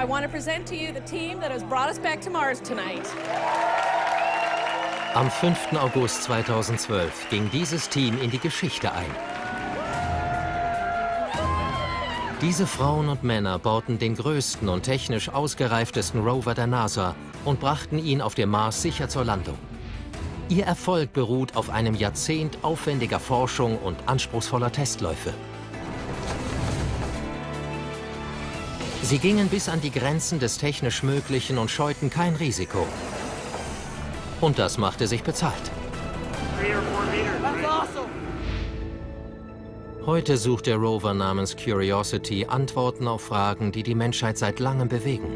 I want to present to you the team that has brought us back to Mars tonight. Am 5. August 2012 ging dieses Team in die Geschichte ein. Diese Frauen und Männer bauten den größten und technisch ausgereiftesten Rover der NASA und brachten ihn auf dem Mars sicher zur Landung. Ihr Erfolg beruht auf einem Jahrzehnt aufwendiger Forschung und anspruchsvoller Testläufe. Sie gingen bis an die Grenzen des technisch Möglichen und scheuten kein Risiko. Und das machte sich bezahlt. Heute sucht der Rover namens Curiosity Antworten auf Fragen, die die Menschheit seit langem bewegen.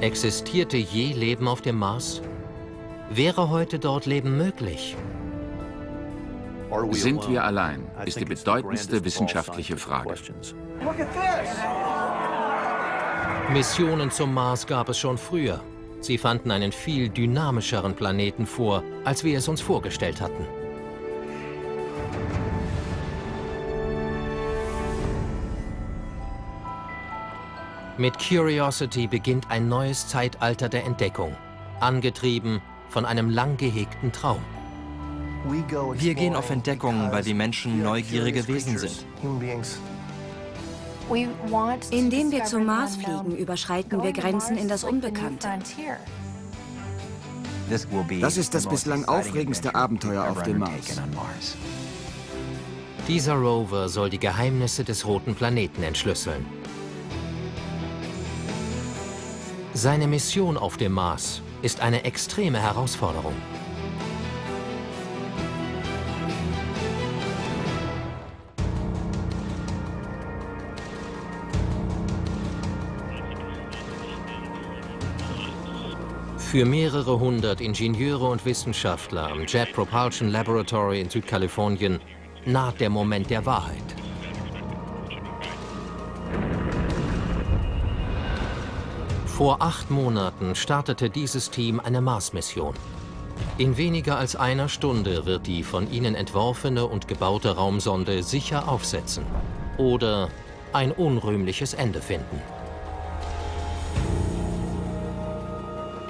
Existierte je Leben auf dem Mars? Wäre heute dort Leben möglich? Sind wir allein, ist die bedeutendste wissenschaftliche Frage. Missionen zum Mars gab es schon früher. Sie fanden einen viel dynamischeren Planeten vor, als wir es uns vorgestellt hatten. Mit Curiosity beginnt ein neues Zeitalter der Entdeckung, angetrieben von einem lang gehegten Traum. Wir gehen auf Entdeckung, weil wir Menschen neugierige Wesen sind. Indem wir zum Mars fliegen, überschreiten wir Grenzen in das Unbekannte. Das ist das bislang aufregendste Abenteuer auf dem Mars. Dieser Rover soll die Geheimnisse des roten Planeten entschlüsseln. Seine Mission auf dem Mars ist eine extreme Herausforderung. Für mehrere hundert Ingenieure und Wissenschaftler am Jet Propulsion Laboratory in Südkalifornien naht der Moment der Wahrheit. Vor acht Monaten startete dieses Team eine Mars-Mission. In weniger als einer Stunde wird die von ihnen entworfene und gebaute Raumsonde sicher aufsetzen oder ein unrühmliches Ende finden.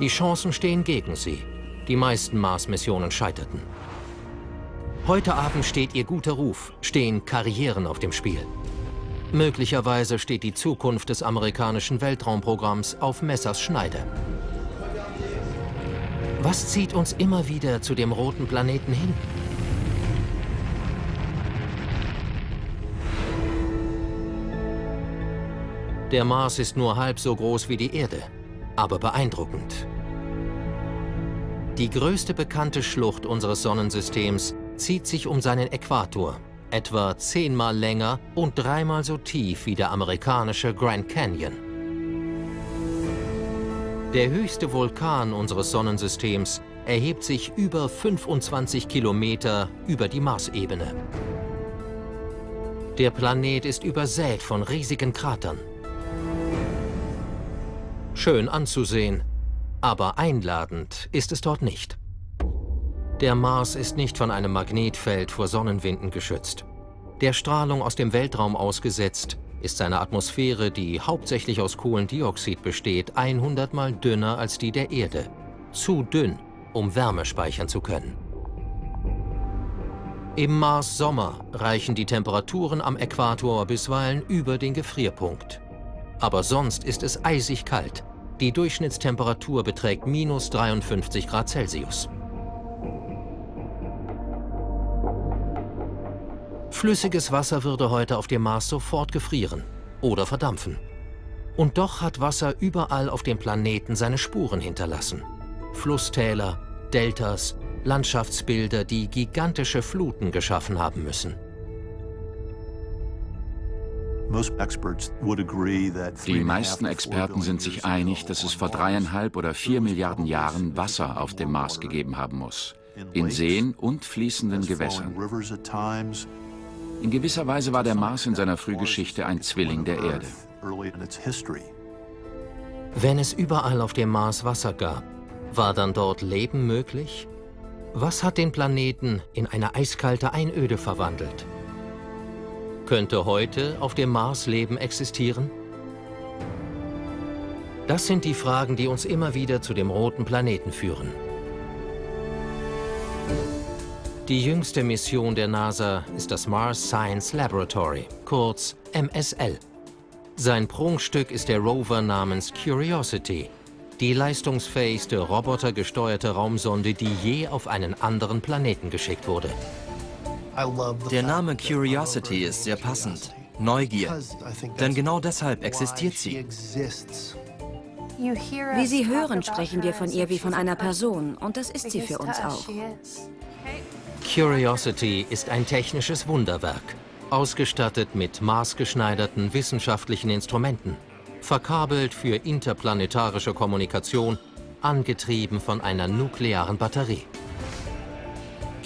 Die Chancen stehen gegen sie. Die meisten Mars-Missionen scheiterten. Heute Abend steht ihr guter Ruf, stehen Karrieren auf dem Spiel. Möglicherweise steht die Zukunft des amerikanischen Weltraumprogramms auf Messers Schneide. Was zieht uns immer wieder zu dem roten Planeten hin? Der Mars ist nur halb so groß wie die Erde aber beeindruckend. Die größte bekannte Schlucht unseres Sonnensystems zieht sich um seinen Äquator, etwa zehnmal länger und dreimal so tief wie der amerikanische Grand Canyon. Der höchste Vulkan unseres Sonnensystems erhebt sich über 25 Kilometer über die Marsebene. Der Planet ist übersät von riesigen Kratern. Schön anzusehen, aber einladend ist es dort nicht. Der Mars ist nicht von einem Magnetfeld vor Sonnenwinden geschützt. Der Strahlung aus dem Weltraum ausgesetzt, ist seine Atmosphäre, die hauptsächlich aus Kohlendioxid besteht, 100 mal dünner als die der Erde. Zu dünn, um Wärme speichern zu können. Im Mars Sommer reichen die Temperaturen am Äquator bisweilen über den Gefrierpunkt. Aber sonst ist es eisig kalt, die Durchschnittstemperatur beträgt minus 53 Grad Celsius. Flüssiges Wasser würde heute auf dem Mars sofort gefrieren oder verdampfen. Und doch hat Wasser überall auf dem Planeten seine Spuren hinterlassen. Flusstäler, Deltas, Landschaftsbilder, die gigantische Fluten geschaffen haben müssen. Die meisten Experten sind sich einig, dass es vor dreieinhalb oder vier Milliarden Jahren Wasser auf dem Mars gegeben haben muss. In Seen und fließenden Gewässern. In gewisser Weise war der Mars in seiner Frühgeschichte ein Zwilling der Erde. Wenn es überall auf dem Mars Wasser gab, war dann dort Leben möglich? Was hat den Planeten in eine eiskalte Einöde verwandelt? Könnte heute auf dem Mars Leben existieren? Das sind die Fragen, die uns immer wieder zu dem roten Planeten führen. Die jüngste Mission der NASA ist das Mars Science Laboratory, kurz MSL. Sein Prunkstück ist der Rover namens Curiosity, die leistungsfähigste robotergesteuerte Raumsonde, die je auf einen anderen Planeten geschickt wurde. Der Name Curiosity ist sehr passend. Neugier. Denn genau deshalb existiert sie. Wie Sie hören, sprechen wir von ihr wie von einer Person. Und das ist sie für uns auch. Curiosity ist ein technisches Wunderwerk, ausgestattet mit maßgeschneiderten wissenschaftlichen Instrumenten, verkabelt für interplanetarische Kommunikation, angetrieben von einer nuklearen Batterie.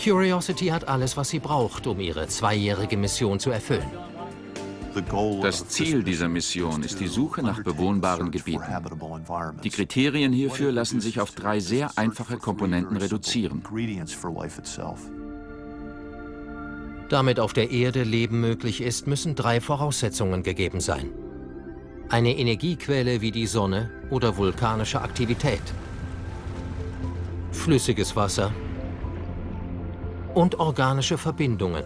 Curiosity hat alles, was sie braucht, um ihre zweijährige Mission zu erfüllen. Das Ziel dieser Mission ist die Suche nach bewohnbaren Gebieten. Die Kriterien hierfür lassen sich auf drei sehr einfache Komponenten reduzieren. Damit auf der Erde Leben möglich ist, müssen drei Voraussetzungen gegeben sein. Eine Energiequelle wie die Sonne oder vulkanische Aktivität. Flüssiges Wasser und organische Verbindungen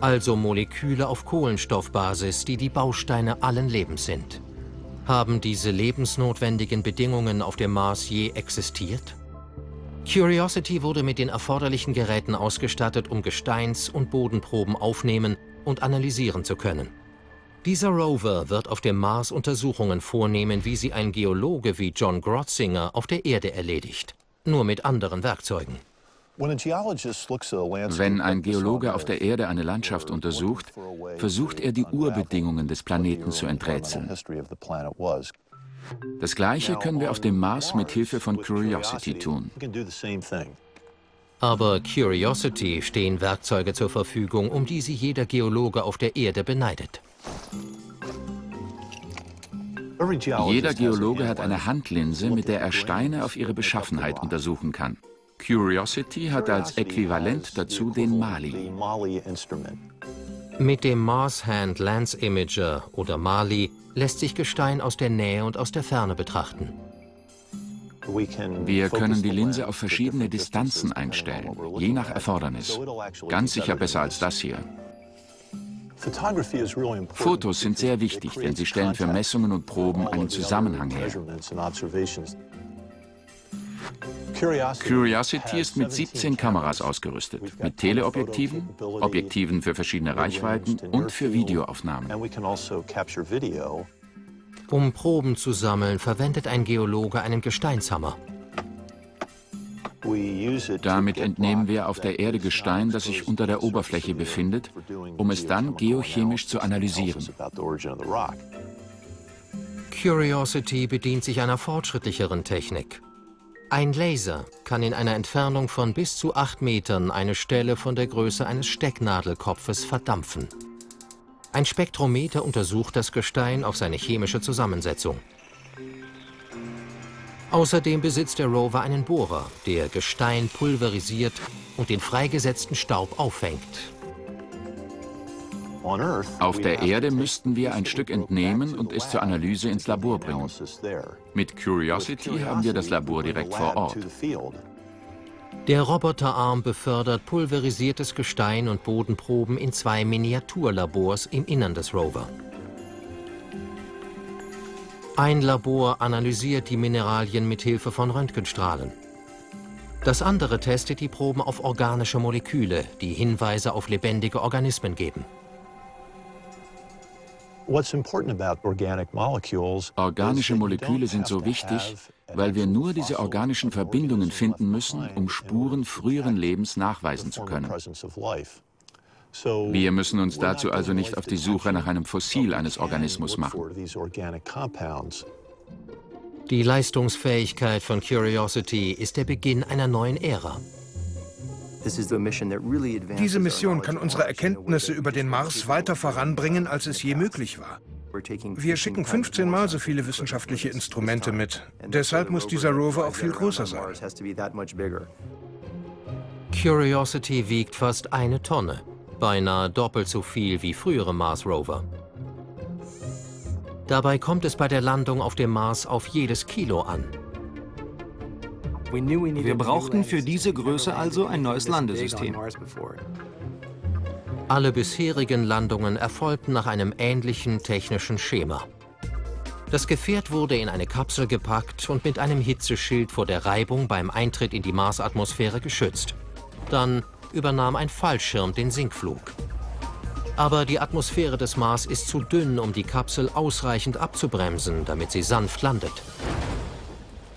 also Moleküle auf Kohlenstoffbasis, die die Bausteine allen Lebens sind. Haben diese lebensnotwendigen Bedingungen auf dem Mars je existiert? Curiosity wurde mit den erforderlichen Geräten ausgestattet, um Gesteins- und Bodenproben aufnehmen und analysieren zu können. Dieser Rover wird auf dem Mars Untersuchungen vornehmen, wie sie ein Geologe wie John Grotzinger auf der Erde erledigt, nur mit anderen Werkzeugen. Wenn ein Geologe auf der Erde eine Landschaft untersucht, versucht er die Urbedingungen des Planeten zu enträtseln. Das Gleiche können wir auf dem Mars mit Hilfe von Curiosity tun. Aber Curiosity stehen Werkzeuge zur Verfügung, um die sie jeder Geologe auf der Erde beneidet. Jeder Geologe hat eine Handlinse, mit der er Steine auf ihre Beschaffenheit untersuchen kann. Curiosity hat als Äquivalent dazu den Mali. Mit dem Mars Hand Lance Imager oder Mali lässt sich Gestein aus der Nähe und aus der Ferne betrachten. Wir können die Linse auf verschiedene Distanzen einstellen, je nach Erfordernis. Ganz sicher besser als das hier. Fotos sind sehr wichtig, denn sie stellen für Messungen und Proben einen Zusammenhang her. Curiosity ist mit 17 Kameras ausgerüstet, mit Teleobjektiven, Objektiven für verschiedene Reichweiten und für Videoaufnahmen. Also um Proben zu sammeln, verwendet ein Geologe einen Gesteinshammer. Damit entnehmen wir auf der Erde Gestein, das sich unter der Oberfläche befindet, um es dann geochemisch zu analysieren. Curiosity bedient sich einer fortschrittlicheren Technik. Ein Laser kann in einer Entfernung von bis zu 8 Metern eine Stelle von der Größe eines Stecknadelkopfes verdampfen. Ein Spektrometer untersucht das Gestein auf seine chemische Zusammensetzung. Außerdem besitzt der Rover einen Bohrer, der Gestein pulverisiert und den freigesetzten Staub auffängt. Auf der Erde müssten wir ein Stück entnehmen und es zur Analyse ins Labor bringen. Mit Curiosity haben wir das Labor direkt vor Ort. Der Roboterarm befördert pulverisiertes Gestein und Bodenproben in zwei Miniaturlabors im Innern des Rover. Ein Labor analysiert die Mineralien mit Hilfe von Röntgenstrahlen. Das andere testet die Proben auf organische Moleküle, die Hinweise auf lebendige Organismen geben. Organische Moleküle sind so wichtig, weil wir nur diese organischen Verbindungen finden müssen, um Spuren früheren Lebens nachweisen zu können. Wir müssen uns dazu also nicht auf die Suche nach einem Fossil eines Organismus machen. Die Leistungsfähigkeit von Curiosity ist der Beginn einer neuen Ära. Diese Mission kann unsere Erkenntnisse über den Mars weiter voranbringen, als es je möglich war. Wir schicken 15 Mal so viele wissenschaftliche Instrumente mit. Deshalb muss dieser Rover auch viel größer sein. Curiosity wiegt fast eine Tonne, beinahe doppelt so viel wie frühere Mars Rover. Dabei kommt es bei der Landung auf dem Mars auf jedes Kilo an. Wir brauchten für diese Größe also ein neues Landesystem. Alle bisherigen Landungen erfolgten nach einem ähnlichen technischen Schema. Das Gefährt wurde in eine Kapsel gepackt und mit einem Hitzeschild vor der Reibung beim Eintritt in die Marsatmosphäre geschützt. Dann übernahm ein Fallschirm den Sinkflug. Aber die Atmosphäre des Mars ist zu dünn, um die Kapsel ausreichend abzubremsen, damit sie sanft landet.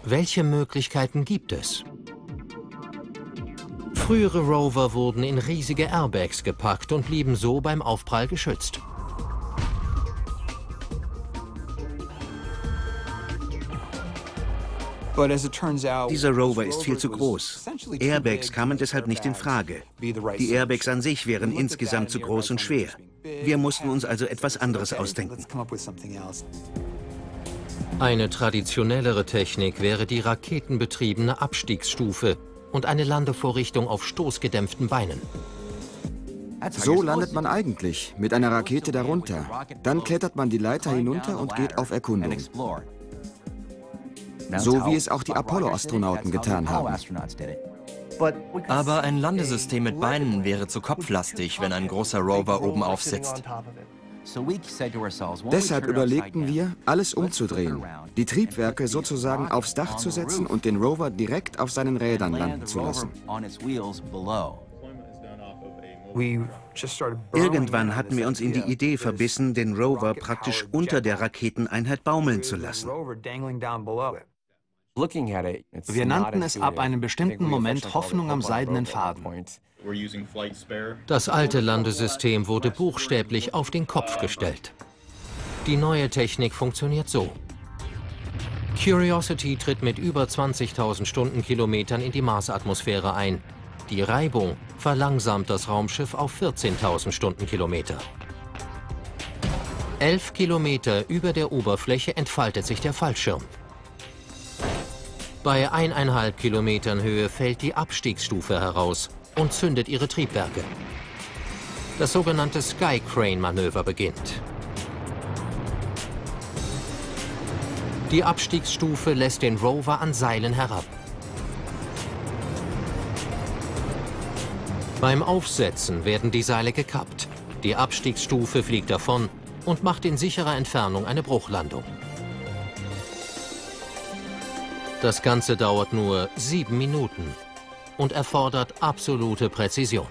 Welche Möglichkeiten gibt es? Frühere Rover wurden in riesige Airbags gepackt und blieben so beim Aufprall geschützt. Dieser Rover ist viel zu groß. Airbags kamen deshalb nicht in Frage. Die Airbags an sich wären insgesamt zu groß und schwer. Wir mussten uns also etwas anderes ausdenken. Eine traditionellere Technik wäre die raketenbetriebene Abstiegsstufe und eine Landevorrichtung auf stoßgedämpften Beinen. So landet man eigentlich, mit einer Rakete darunter. Dann klettert man die Leiter hinunter und geht auf Erkundung. So wie es auch die Apollo-Astronauten getan haben. Aber ein Landesystem mit Beinen wäre zu kopflastig, wenn ein großer Rover oben aufsitzt. Deshalb überlegten wir, alles umzudrehen, die Triebwerke sozusagen aufs Dach zu setzen und den Rover direkt auf seinen Rädern landen zu lassen. Irgendwann hatten wir uns in die Idee verbissen, den Rover praktisch unter der Raketeneinheit baumeln zu lassen. Wir nannten es ab einem bestimmten Moment Hoffnung am seidenen Faden. Das alte Landesystem wurde buchstäblich auf den Kopf gestellt. Die neue Technik funktioniert so. Curiosity tritt mit über 20.000 Stundenkilometern in die Marsatmosphäre ein. Die Reibung verlangsamt das Raumschiff auf 14.000 Stundenkilometer. Elf Kilometer über der Oberfläche entfaltet sich der Fallschirm. Bei eineinhalb Kilometern Höhe fällt die Abstiegsstufe heraus und zündet ihre Triebwerke. Das sogenannte Sky Crane Manöver beginnt. Die Abstiegsstufe lässt den Rover an Seilen herab. Beim Aufsetzen werden die Seile gekappt. Die Abstiegsstufe fliegt davon und macht in sicherer Entfernung eine Bruchlandung. Das Ganze dauert nur sieben Minuten und erfordert absolute Präzision.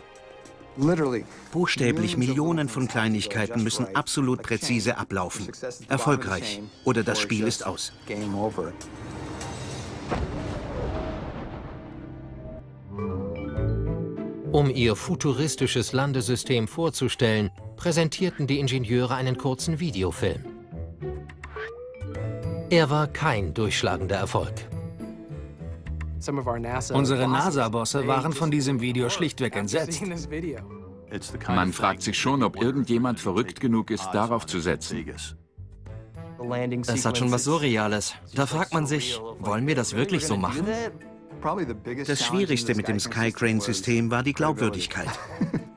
Buchstäblich Millionen von Kleinigkeiten müssen absolut präzise ablaufen. Erfolgreich. Oder das Spiel ist aus. Um ihr futuristisches Landesystem vorzustellen, präsentierten die Ingenieure einen kurzen Videofilm. Er war kein durchschlagender Erfolg. Unsere NASA-Bosse waren von diesem Video schlichtweg entsetzt. Man fragt sich schon, ob irgendjemand verrückt genug ist, darauf zu setzen. Es hat schon was Surreales. Da fragt man sich, wollen wir das wirklich so machen? Das Schwierigste mit dem Skycrane-System war die Glaubwürdigkeit.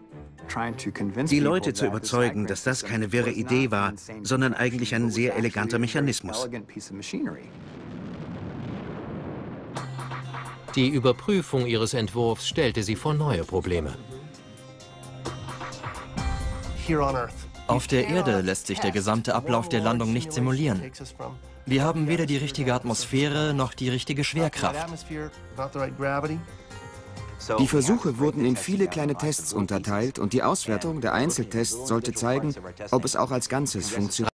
Die Leute zu überzeugen, dass das keine wirre Idee war, sondern eigentlich ein sehr eleganter Mechanismus. Die Überprüfung ihres Entwurfs stellte sie vor neue Probleme. Auf der Erde lässt sich der gesamte Ablauf der Landung nicht simulieren. Wir haben weder die richtige Atmosphäre noch die richtige Schwerkraft. Die Versuche wurden in viele kleine Tests unterteilt und die Auswertung der Einzeltests sollte zeigen, ob es auch als Ganzes funktioniert.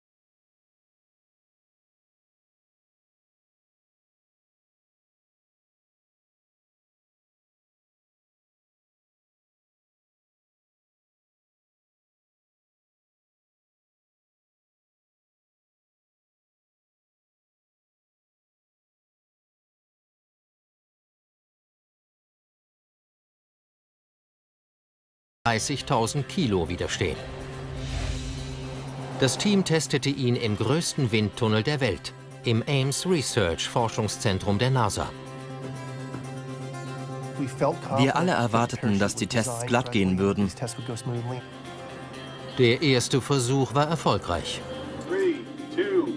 ...30.000 Kilo widerstehen. Das Team testete ihn im größten Windtunnel der Welt, im Ames Research Forschungszentrum der NASA. Wir alle erwarteten, dass die Tests glatt gehen würden. Der erste Versuch war erfolgreich. Three, two,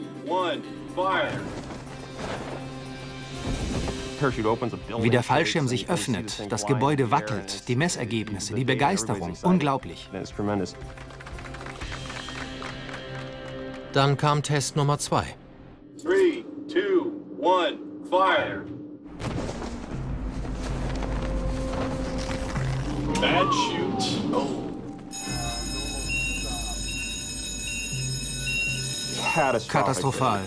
Wie der Fallschirm sich öffnet, das Gebäude wackelt, die Messergebnisse, die Begeisterung, unglaublich. Dann kam Test Nummer zwei. Three, two, one, fire! Bad shoot. Oh. Katastrophal.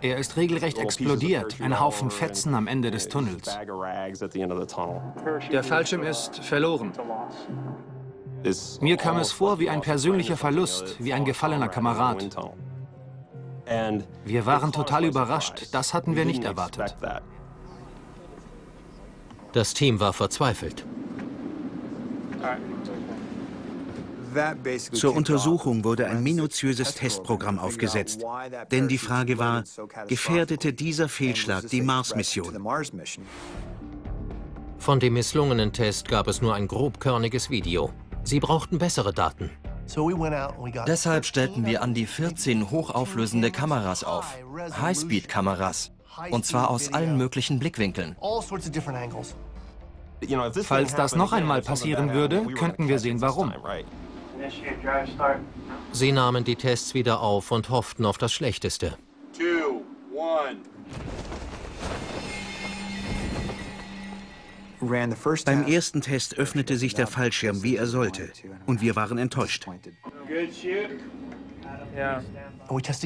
Er ist regelrecht explodiert, ein Haufen Fetzen am Ende des Tunnels. Der Fallschirm ist verloren. Mir kam es vor wie ein persönlicher Verlust, wie ein gefallener Kamerad. Wir waren total überrascht, das hatten wir nicht erwartet. Das Team war verzweifelt. Zur Untersuchung wurde ein minutiöses Testprogramm aufgesetzt, denn die Frage war, gefährdete dieser Fehlschlag die Mars-Mission? Von dem misslungenen Test gab es nur ein grobkörniges Video. Sie brauchten bessere Daten. Deshalb stellten wir an die 14 hochauflösende Kameras auf, Highspeed-Kameras, und zwar aus allen möglichen Blickwinkeln. Falls das noch einmal passieren würde, könnten wir sehen, warum. Sie nahmen die Tests wieder auf und hofften auf das Schlechteste. Beim ersten Test öffnete sich der Fallschirm, wie er sollte, und wir waren enttäuscht.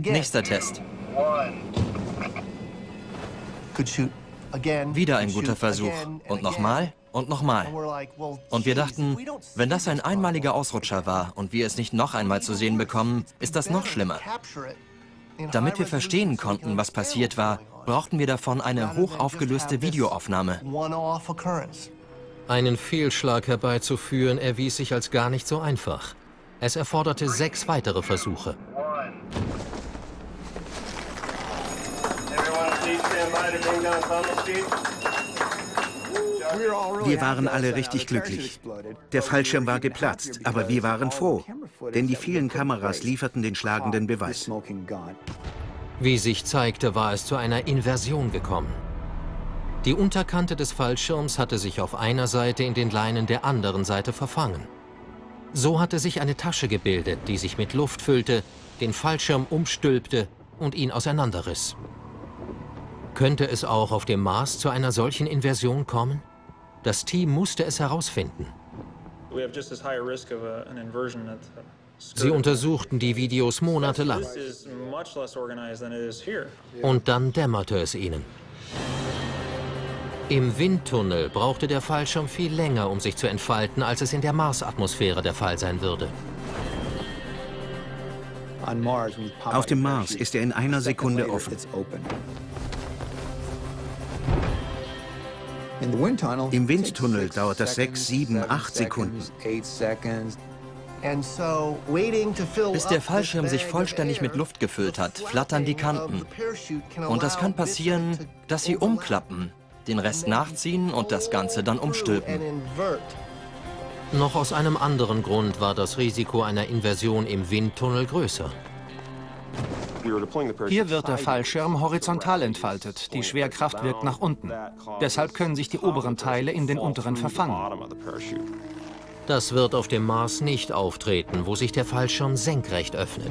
Nächster Test. Wieder ein guter Versuch. Und nochmal und nochmal. Und wir dachten, wenn das ein einmaliger Ausrutscher war und wir es nicht noch einmal zu sehen bekommen, ist das noch schlimmer. Damit wir verstehen konnten, was passiert war, brauchten wir davon eine hochaufgelöste Videoaufnahme. Einen Fehlschlag herbeizuführen erwies sich als gar nicht so einfach. Es erforderte sechs weitere Versuche. Wir waren alle richtig glücklich. Der Fallschirm war geplatzt, aber wir waren froh, denn die vielen Kameras lieferten den schlagenden Beweis. Wie sich zeigte, war es zu einer Inversion gekommen. Die Unterkante des Fallschirms hatte sich auf einer Seite in den Leinen der anderen Seite verfangen. So hatte sich eine Tasche gebildet, die sich mit Luft füllte, den Fallschirm umstülpte und ihn auseinanderriss. Könnte es auch auf dem Mars zu einer solchen Inversion kommen? Das Team musste es herausfinden. Sie untersuchten die Videos monatelang. Und dann dämmerte es ihnen. Im Windtunnel brauchte der Fallschirm viel länger, um sich zu entfalten, als es in der Marsatmosphäre der Fall sein würde. Auf dem Mars ist er in einer Sekunde offen. Im Windtunnel dauert das 6, 7, 8 Sekunden. Bis der Fallschirm sich vollständig mit Luft gefüllt hat, flattern die Kanten. Und das kann passieren, dass sie umklappen, den Rest nachziehen und das Ganze dann umstülpen. Noch aus einem anderen Grund war das Risiko einer Inversion im Windtunnel größer. Hier wird der Fallschirm horizontal entfaltet. Die Schwerkraft wirkt nach unten. Deshalb können sich die oberen Teile in den unteren verfangen. Das wird auf dem Mars nicht auftreten, wo sich der Fallschirm senkrecht öffnet.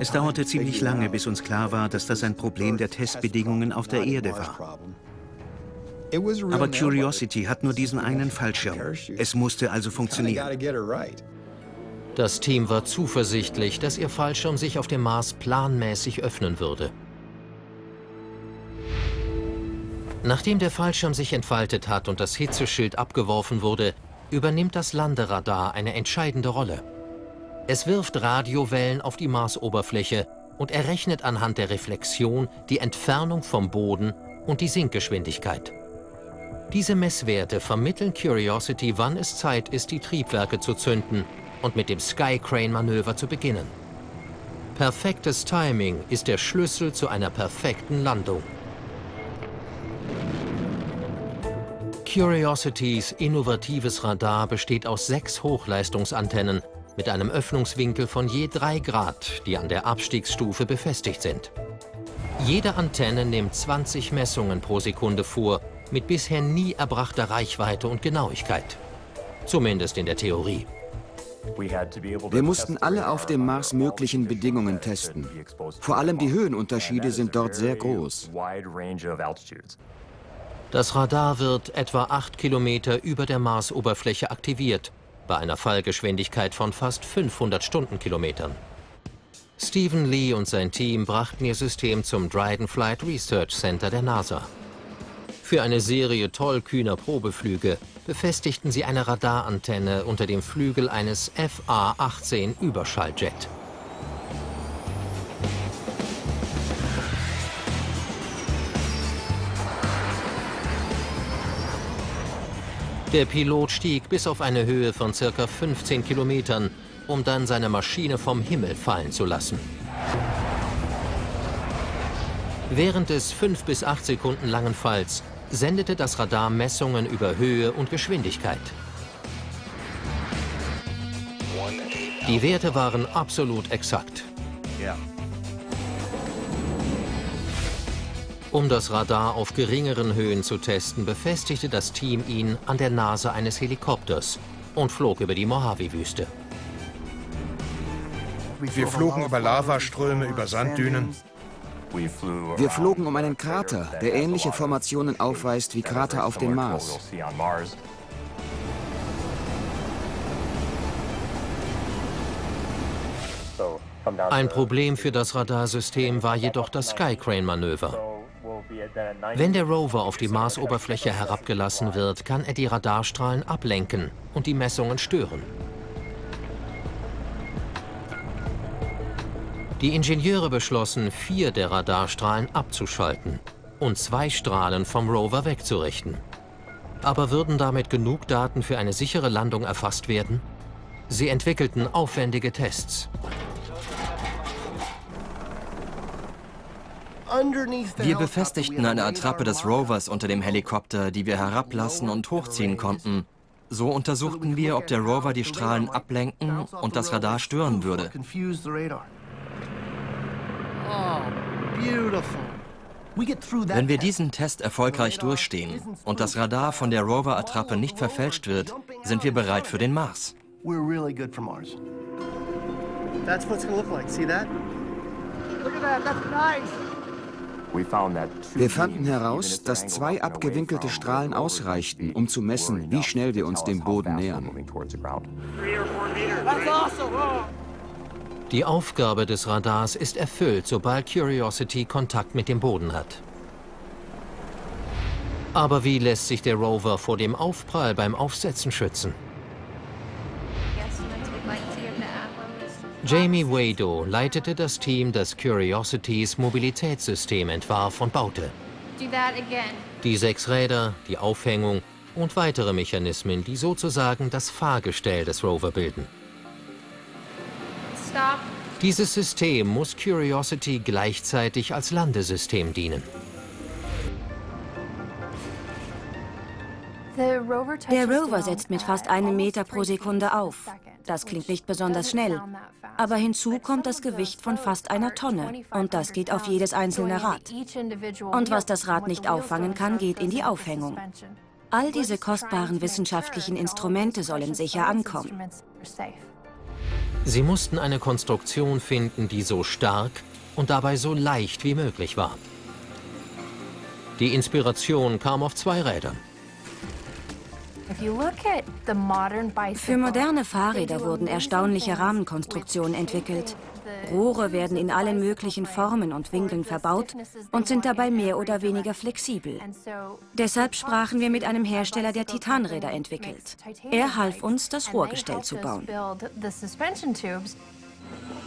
Es dauerte ziemlich lange, bis uns klar war, dass das ein Problem der Testbedingungen auf der Erde war. Aber Curiosity hat nur diesen einen Fallschirm. Es musste also funktionieren. Das Team war zuversichtlich, dass ihr Fallschirm sich auf dem Mars planmäßig öffnen würde. Nachdem der Fallschirm sich entfaltet hat und das Hitzeschild abgeworfen wurde, übernimmt das Landeradar eine entscheidende Rolle. Es wirft Radiowellen auf die Marsoberfläche und errechnet anhand der Reflexion die Entfernung vom Boden und die Sinkgeschwindigkeit. Diese Messwerte vermitteln Curiosity, wann es Zeit ist, die Triebwerke zu zünden und mit dem Skycrane-Manöver zu beginnen. Perfektes Timing ist der Schlüssel zu einer perfekten Landung. Curiositys innovatives Radar besteht aus sechs Hochleistungsantennen mit einem Öffnungswinkel von je 3 Grad, die an der Abstiegsstufe befestigt sind. Jede Antenne nimmt 20 Messungen pro Sekunde vor, mit bisher nie erbrachter Reichweite und Genauigkeit. Zumindest in der Theorie. Wir mussten alle auf dem Mars möglichen Bedingungen testen. Vor allem die Höhenunterschiede sind dort sehr groß. Das Radar wird etwa 8 Kilometer über der Marsoberfläche aktiviert, bei einer Fallgeschwindigkeit von fast 500 Stundenkilometern. Stephen Lee und sein Team brachten ihr System zum Dryden Flight Research Center der NASA. Für eine Serie tollkühner Probeflüge befestigten sie eine Radarantenne unter dem Flügel eines FA-18 Überschalljet. Der Pilot stieg bis auf eine Höhe von circa 15 Kilometern, um dann seine Maschine vom Himmel fallen zu lassen. Während des fünf bis acht Sekunden langen Falls sendete das Radar Messungen über Höhe und Geschwindigkeit. Die Werte waren absolut exakt. Um das Radar auf geringeren Höhen zu testen, befestigte das Team ihn an der Nase eines Helikopters und flog über die Mojave-Wüste. Wir flogen über Lavaströme, über Sanddünen. Wir flogen um einen Krater, der ähnliche Formationen aufweist wie Krater auf dem Mars. Ein Problem für das Radarsystem war jedoch das Skycrane-Manöver. Wenn der Rover auf die Marsoberfläche herabgelassen wird, kann er die Radarstrahlen ablenken und die Messungen stören. Die Ingenieure beschlossen, vier der Radarstrahlen abzuschalten und zwei Strahlen vom Rover wegzurichten. Aber würden damit genug Daten für eine sichere Landung erfasst werden? Sie entwickelten aufwendige Tests. Wir befestigten eine Attrappe des Rovers unter dem Helikopter, die wir herablassen und hochziehen konnten. So untersuchten wir, ob der Rover die Strahlen ablenken und das Radar stören würde. Wenn wir diesen Test erfolgreich durchstehen und das Radar von der Rover-Attrappe nicht verfälscht wird, sind wir bereit für den Mars. Wir fanden heraus, dass zwei abgewinkelte Strahlen ausreichten, um zu messen, wie schnell wir uns dem Boden nähern. Die Aufgabe des Radars ist erfüllt, sobald Curiosity Kontakt mit dem Boden hat. Aber wie lässt sich der Rover vor dem Aufprall beim Aufsetzen schützen? Jamie Wado leitete das Team, das Curiositys Mobilitätssystem entwarf und baute. Die sechs Räder, die Aufhängung und weitere Mechanismen, die sozusagen das Fahrgestell des Rover bilden. Dieses System muss Curiosity gleichzeitig als Landesystem dienen. Der Rover setzt mit fast einem Meter pro Sekunde auf. Das klingt nicht besonders schnell. Aber hinzu kommt das Gewicht von fast einer Tonne. Und das geht auf jedes einzelne Rad. Und was das Rad nicht auffangen kann, geht in die Aufhängung. All diese kostbaren wissenschaftlichen Instrumente sollen sicher ankommen. Sie mussten eine Konstruktion finden, die so stark und dabei so leicht wie möglich war. Die Inspiration kam auf zwei Rädern. Für moderne Fahrräder wurden erstaunliche Rahmenkonstruktionen entwickelt. Rohre werden in allen möglichen Formen und Winkeln verbaut und sind dabei mehr oder weniger flexibel. Deshalb sprachen wir mit einem Hersteller, der Titanräder entwickelt. Er half uns, das Rohrgestell zu bauen.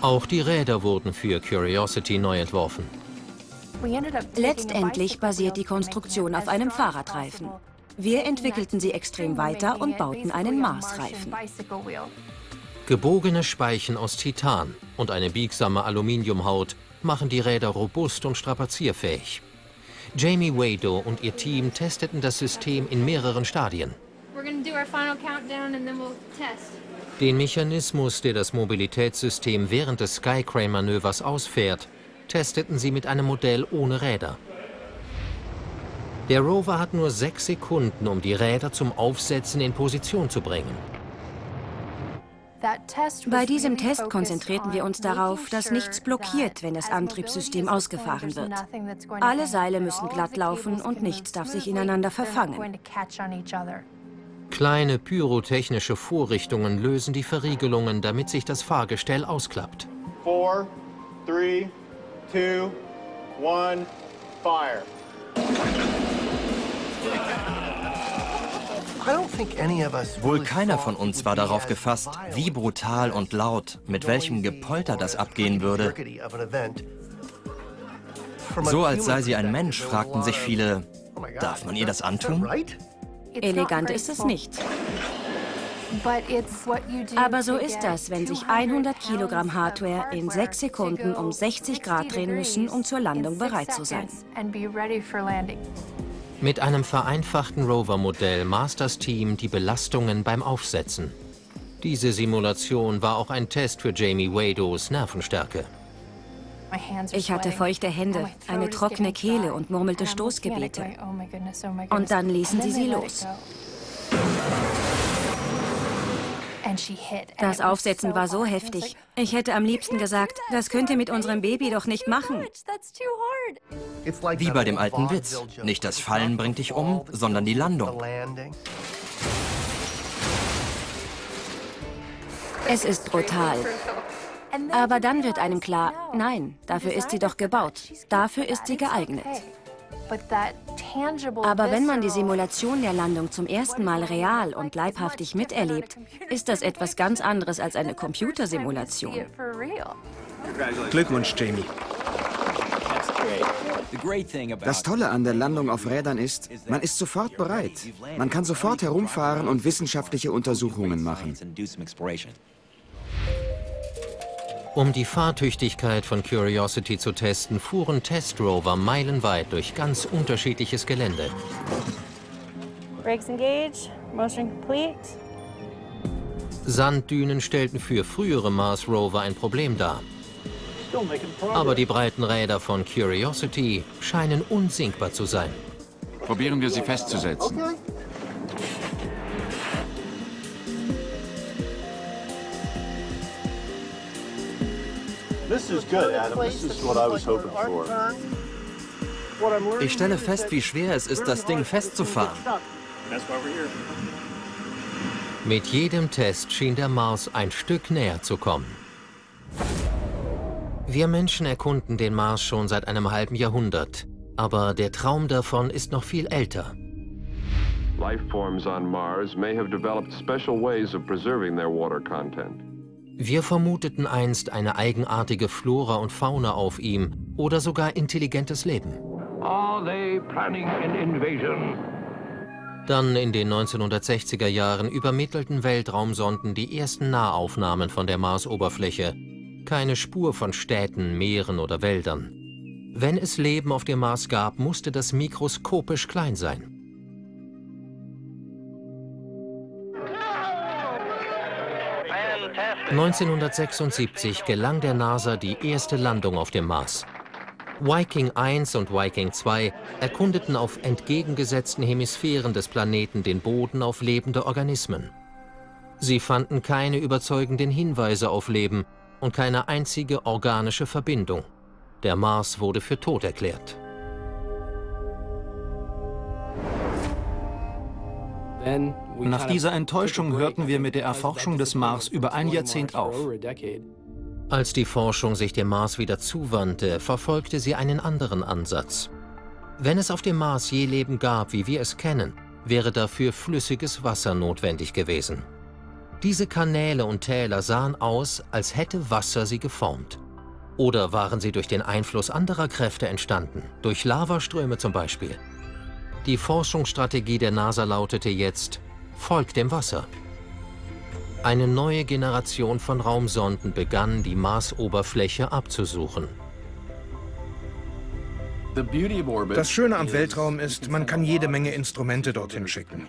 Auch die Räder wurden für Curiosity neu entworfen. Letztendlich basiert die Konstruktion auf einem Fahrradreifen. Wir entwickelten sie extrem weiter und bauten einen Marsreifen. Gebogene Speichen aus Titan und eine biegsame Aluminiumhaut machen die Räder robust und strapazierfähig. Jamie Wado und ihr Team testeten das System in mehreren Stadien. Den Mechanismus, der das Mobilitätssystem während des Skycrane-Manövers ausfährt, testeten sie mit einem Modell ohne Räder. Der Rover hat nur sechs Sekunden, um die Räder zum Aufsetzen in Position zu bringen. Bei diesem Test konzentrierten wir uns darauf, dass nichts blockiert, wenn das Antriebssystem ausgefahren wird. Alle Seile müssen glatt laufen und nichts darf sich ineinander verfangen. Kleine pyrotechnische Vorrichtungen lösen die Verriegelungen, damit sich das Fahrgestell ausklappt. Four, three, two, one, fire. Wohl keiner von uns war darauf gefasst, wie brutal und laut, mit welchem Gepolter das abgehen würde. So als sei sie ein Mensch, fragten sich viele, darf man ihr das antun? Elegant ist es nicht. Aber so ist das, wenn sich 100 Kilogramm Hardware in sechs Sekunden um 60 Grad drehen müssen, um zur Landung bereit zu sein. Mit einem vereinfachten Rover-Modell maß das Team die Belastungen beim Aufsetzen. Diese Simulation war auch ein Test für Jamie Wados Nervenstärke. Ich hatte feuchte Hände, eine trockene Kehle und murmelte Stoßgebete. Und dann ließen sie sie los. Das Aufsetzen war so heftig. Ich hätte am liebsten gesagt, das könnt ihr mit unserem Baby doch nicht machen. Wie bei dem alten Witz. Nicht das Fallen bringt dich um, sondern die Landung. Es ist brutal. Aber dann wird einem klar, nein, dafür ist sie doch gebaut. Dafür ist sie geeignet. Aber wenn man die Simulation der Landung zum ersten Mal real und leibhaftig miterlebt, ist das etwas ganz anderes als eine Computersimulation. Glückwunsch, Jamie. Das Tolle an der Landung auf Rädern ist, man ist sofort bereit. Man kann sofort herumfahren und wissenschaftliche Untersuchungen machen. Um die Fahrtüchtigkeit von Curiosity zu testen, fuhren Testrover meilenweit durch ganz unterschiedliches Gelände. Brakes engaged, motion complete. Sanddünen stellten für frühere Mars Rover ein Problem dar. Aber die breiten Räder von Curiosity scheinen unsinkbar zu sein. Probieren wir sie festzusetzen. Ich stelle fest, wie schwer es ist, das Ding festzufahren. Mit jedem Test schien der Mars ein Stück näher zu kommen. Wir Menschen erkunden den Mars schon seit einem halben Jahrhundert. Aber der Traum davon ist noch viel älter. Lifeforms on Mars may have developed special ways of preserving their water content. Wir vermuteten einst eine eigenartige Flora und Fauna auf ihm oder sogar intelligentes Leben. Dann in den 1960er Jahren übermittelten Weltraumsonden die ersten Nahaufnahmen von der Marsoberfläche. Keine Spur von Städten, Meeren oder Wäldern. Wenn es Leben auf dem Mars gab, musste das mikroskopisch klein sein. 1976 gelang der NASA die erste Landung auf dem Mars. Viking 1 und Viking 2 erkundeten auf entgegengesetzten Hemisphären des Planeten den Boden auf lebende Organismen. Sie fanden keine überzeugenden Hinweise auf Leben und keine einzige organische Verbindung. Der Mars wurde für tot erklärt. Nach dieser Enttäuschung hörten wir mit der Erforschung des Mars über ein Jahrzehnt auf. Als die Forschung sich dem Mars wieder zuwandte, verfolgte sie einen anderen Ansatz. Wenn es auf dem Mars je Leben gab, wie wir es kennen, wäre dafür flüssiges Wasser notwendig gewesen. Diese Kanäle und Täler sahen aus, als hätte Wasser sie geformt. Oder waren sie durch den Einfluss anderer Kräfte entstanden, durch Lavaströme zum Beispiel? Die Forschungsstrategie der NASA lautete jetzt, folgt dem Wasser. Eine neue Generation von Raumsonden begann, die Marsoberfläche abzusuchen. Das Schöne am Weltraum ist, man kann jede Menge Instrumente dorthin schicken.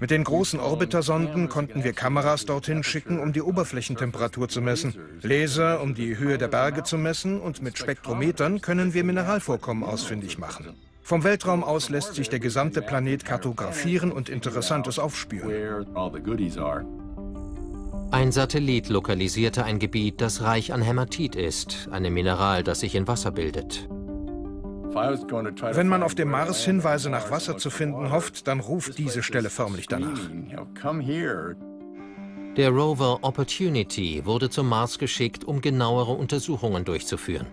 Mit den großen Orbitersonden konnten wir Kameras dorthin schicken, um die Oberflächentemperatur zu messen, Laser, um die Höhe der Berge zu messen und mit Spektrometern können wir Mineralvorkommen ausfindig machen. Vom Weltraum aus lässt sich der gesamte Planet kartografieren und Interessantes aufspüren. Ein Satellit lokalisierte ein Gebiet, das reich an Hämatit ist, einem Mineral, das sich in Wasser bildet. Wenn man auf dem Mars Hinweise nach Wasser zu finden hofft, dann ruft diese Stelle förmlich danach. Der Rover Opportunity wurde zum Mars geschickt, um genauere Untersuchungen durchzuführen.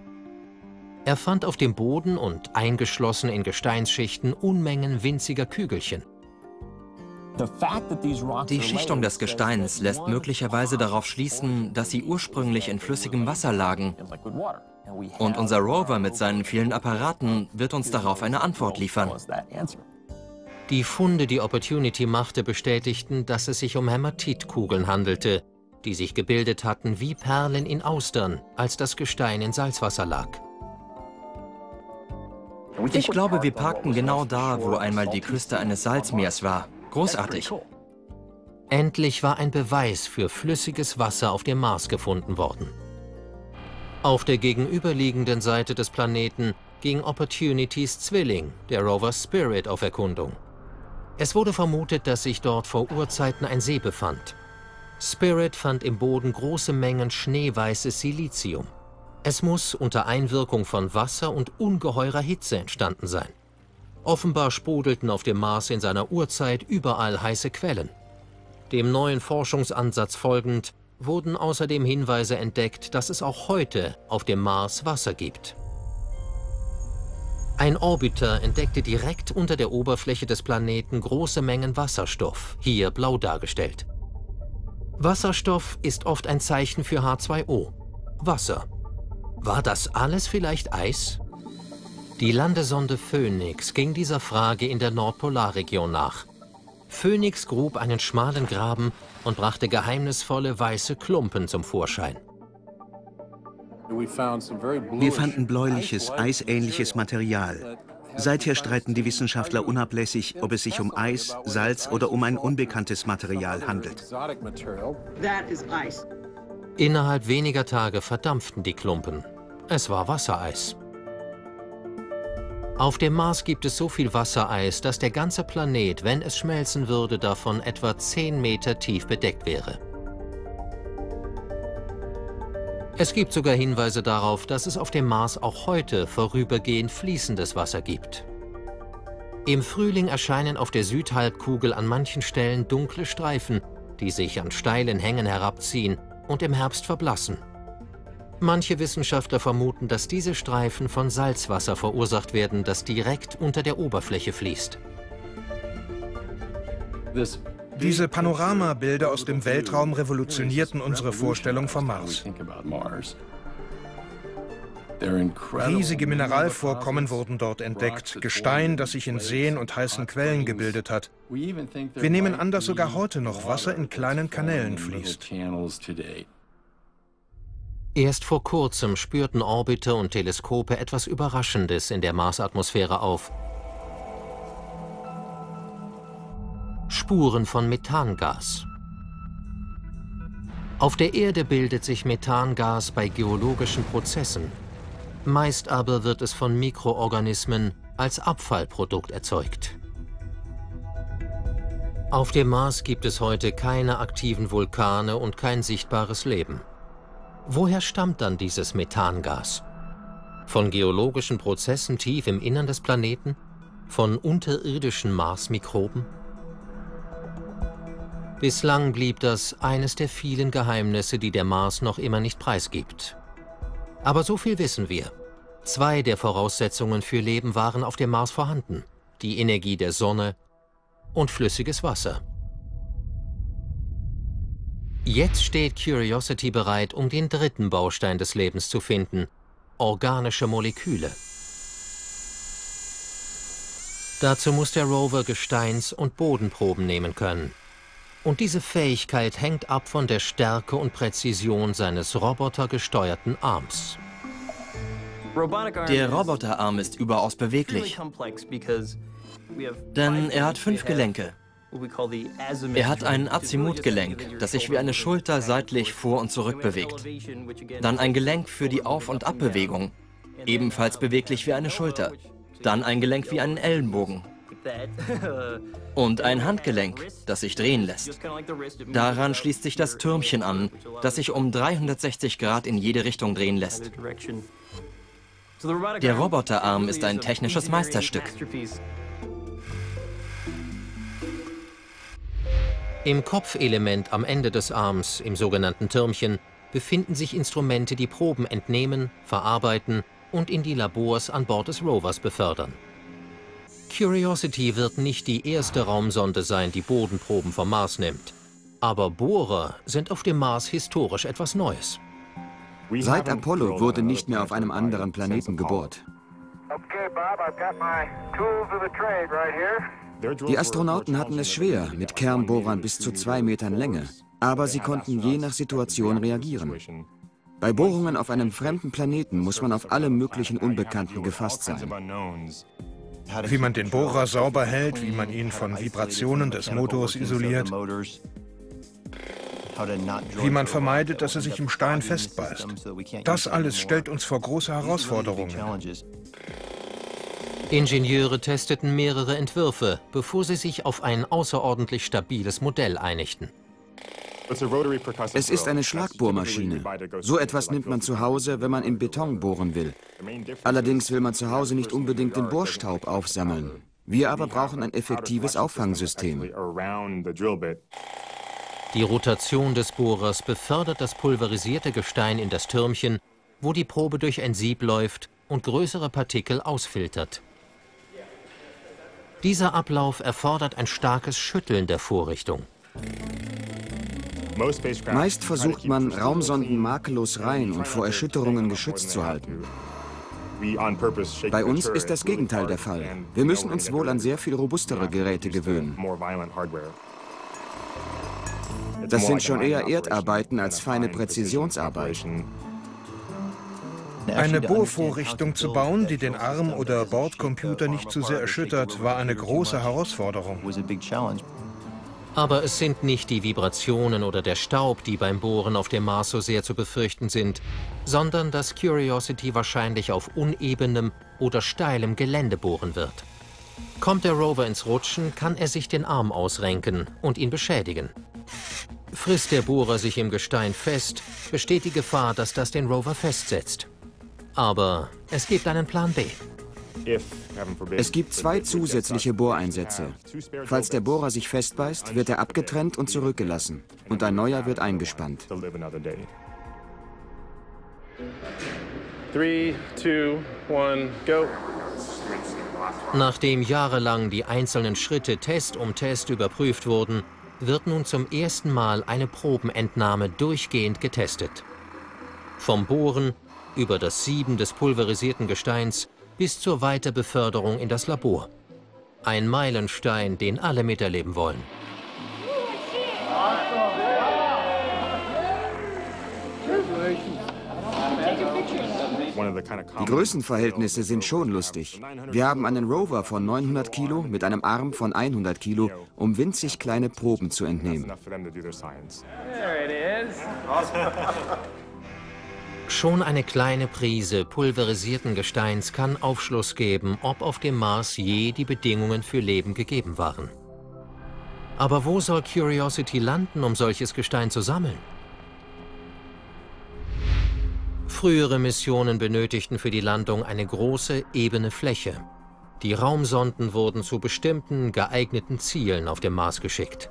Er fand auf dem Boden und eingeschlossen in Gesteinsschichten Unmengen winziger Kügelchen. Die Schichtung des Gesteins lässt möglicherweise darauf schließen, dass sie ursprünglich in flüssigem Wasser lagen. Und unser Rover mit seinen vielen Apparaten wird uns darauf eine Antwort liefern. Die Funde, die Opportunity machte, bestätigten, dass es sich um Hämatitkugeln handelte, die sich gebildet hatten wie Perlen in Austern, als das Gestein in Salzwasser lag. Ich glaube, wir parkten genau da, wo einmal die Küste eines Salzmeers war. Großartig. Endlich war ein Beweis für flüssiges Wasser auf dem Mars gefunden worden. Auf der gegenüberliegenden Seite des Planeten ging Opportunities Zwilling, der Rover Spirit, auf Erkundung. Es wurde vermutet, dass sich dort vor Urzeiten ein See befand. Spirit fand im Boden große Mengen schneeweißes Silizium. Es muss unter Einwirkung von Wasser und ungeheurer Hitze entstanden sein. Offenbar sprudelten auf dem Mars in seiner Urzeit überall heiße Quellen. Dem neuen Forschungsansatz folgend wurden außerdem Hinweise entdeckt, dass es auch heute auf dem Mars Wasser gibt. Ein Orbiter entdeckte direkt unter der Oberfläche des Planeten große Mengen Wasserstoff, hier blau dargestellt. Wasserstoff ist oft ein Zeichen für H2O, Wasser. War das alles vielleicht Eis? Die Landesonde Phoenix ging dieser Frage in der Nordpolarregion nach. Phoenix grub einen schmalen Graben und brachte geheimnisvolle weiße Klumpen zum Vorschein. Wir fanden bläuliches, eisähnliches Material. Seither streiten die Wissenschaftler unablässig, ob es sich um Eis, Salz oder um ein unbekanntes Material handelt. Innerhalb weniger Tage verdampften die Klumpen. Es war Wassereis. Auf dem Mars gibt es so viel Wassereis, dass der ganze Planet, wenn es schmelzen würde, davon etwa 10 Meter tief bedeckt wäre. Es gibt sogar Hinweise darauf, dass es auf dem Mars auch heute vorübergehend fließendes Wasser gibt. Im Frühling erscheinen auf der Südhalbkugel an manchen Stellen dunkle Streifen, die sich an steilen Hängen herabziehen und im Herbst verblassen. Manche Wissenschaftler vermuten, dass diese Streifen von Salzwasser verursacht werden, das direkt unter der Oberfläche fließt. Diese Panoramabilder aus dem Weltraum revolutionierten unsere Vorstellung vom Mars. Riesige Mineralvorkommen wurden dort entdeckt, Gestein, das sich in Seen und heißen Quellen gebildet hat. Wir nehmen an, dass sogar heute noch Wasser in kleinen Kanälen fließt. Erst vor kurzem spürten Orbiter und Teleskope etwas Überraschendes in der Marsatmosphäre auf. Spuren von Methangas. Auf der Erde bildet sich Methangas bei geologischen Prozessen. Meist aber wird es von Mikroorganismen als Abfallprodukt erzeugt. Auf dem Mars gibt es heute keine aktiven Vulkane und kein sichtbares Leben. Woher stammt dann dieses Methangas? Von geologischen Prozessen tief im Innern des Planeten? Von unterirdischen Marsmikroben? Bislang blieb das eines der vielen Geheimnisse, die der Mars noch immer nicht preisgibt. Aber so viel wissen wir. Zwei der Voraussetzungen für Leben waren auf dem Mars vorhanden. Die Energie der Sonne und flüssiges Wasser. Jetzt steht Curiosity bereit, um den dritten Baustein des Lebens zu finden, organische Moleküle. Dazu muss der Rover Gesteins- und Bodenproben nehmen können. Und diese Fähigkeit hängt ab von der Stärke und Präzision seines robotergesteuerten Arms. Der Roboterarm ist überaus beweglich, denn er hat fünf Gelenke. Er hat ein Azimutgelenk, das sich wie eine Schulter seitlich vor und zurück bewegt. Dann ein Gelenk für die Auf- und Abbewegung, ebenfalls beweglich wie eine Schulter. Dann ein Gelenk wie einen Ellenbogen. Und ein Handgelenk, das sich drehen lässt. Daran schließt sich das Türmchen an, das sich um 360 Grad in jede Richtung drehen lässt. Der Roboterarm ist ein technisches Meisterstück. Im Kopfelement am Ende des Arms, im sogenannten Türmchen, befinden sich Instrumente, die Proben entnehmen, verarbeiten und in die Labors an Bord des Rovers befördern. Curiosity wird nicht die erste Raumsonde sein, die Bodenproben vom Mars nimmt. Aber Bohrer sind auf dem Mars historisch etwas Neues. Seit Apollo wurde nicht mehr auf einem anderen Planeten gebohrt. Die Astronauten hatten es schwer mit Kernbohrern bis zu zwei Metern Länge, aber sie konnten je nach Situation reagieren. Bei Bohrungen auf einem fremden Planeten muss man auf alle möglichen Unbekannten gefasst sein. Wie man den Bohrer sauber hält, wie man ihn von Vibrationen des Motors isoliert, wie man vermeidet, dass er sich im Stein festbeißt. Das alles stellt uns vor große Herausforderungen. Ingenieure testeten mehrere Entwürfe, bevor sie sich auf ein außerordentlich stabiles Modell einigten. Es ist eine Schlagbohrmaschine. So etwas nimmt man zu Hause, wenn man im Beton bohren will. Allerdings will man zu Hause nicht unbedingt den Bohrstaub aufsammeln. Wir aber brauchen ein effektives Auffangsystem. Die Rotation des Bohrers befördert das pulverisierte Gestein in das Türmchen, wo die Probe durch ein Sieb läuft und größere Partikel ausfiltert. Dieser Ablauf erfordert ein starkes Schütteln der Vorrichtung. Meist versucht man, Raumsonden makellos rein und vor Erschütterungen geschützt zu halten. Bei uns ist das Gegenteil der Fall. Wir müssen uns wohl an sehr viel robustere Geräte gewöhnen. Das sind schon eher Erdarbeiten als feine Präzisionsarbeit. Eine Bohrvorrichtung zu bauen, die den Arm- oder Bordcomputer nicht zu sehr erschüttert, war eine große Herausforderung. Aber es sind nicht die Vibrationen oder der Staub, die beim Bohren auf dem Mars so sehr zu befürchten sind, sondern dass Curiosity wahrscheinlich auf unebenem oder steilem Gelände bohren wird. Kommt der Rover ins Rutschen, kann er sich den Arm ausrenken und ihn beschädigen. Frisst der Bohrer sich im Gestein fest, besteht die Gefahr, dass das den Rover festsetzt. Aber es gibt einen Plan B. Es gibt zwei zusätzliche Bohreinsätze. Falls der Bohrer sich festbeißt, wird er abgetrennt und zurückgelassen. Und ein neuer wird eingespannt. Three, two, one, go. Nachdem jahrelang die einzelnen Schritte Test um Test überprüft wurden, wird nun zum ersten Mal eine Probenentnahme durchgehend getestet. Vom Bohren über das Sieben des pulverisierten Gesteins bis zur Weiterbeförderung in das Labor. Ein Meilenstein, den alle miterleben wollen. Die Größenverhältnisse sind schon lustig. Wir haben einen Rover von 900 Kilo mit einem Arm von 100 Kilo, um winzig kleine Proben zu entnehmen. Schon eine kleine Prise pulverisierten Gesteins kann Aufschluss geben, ob auf dem Mars je die Bedingungen für Leben gegeben waren. Aber wo soll Curiosity landen, um solches Gestein zu sammeln? Frühere Missionen benötigten für die Landung eine große, ebene Fläche. Die Raumsonden wurden zu bestimmten, geeigneten Zielen auf dem Mars geschickt.